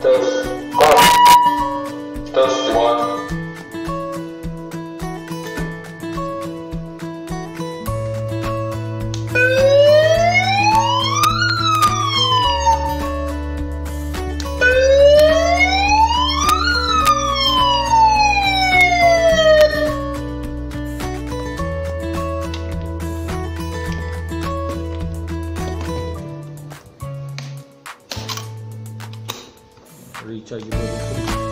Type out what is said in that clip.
Então, Rechargeable.